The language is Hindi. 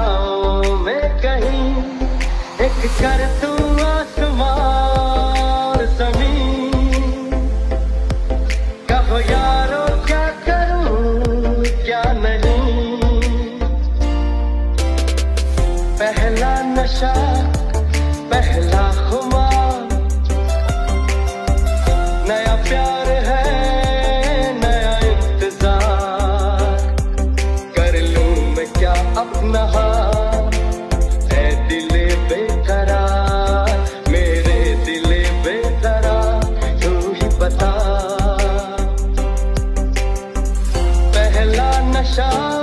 हवाओं में कहीं एक कर तू आसमान समी कहो, यारो, क्या करूँ, क्या नहीं? पहला नशा cachorro.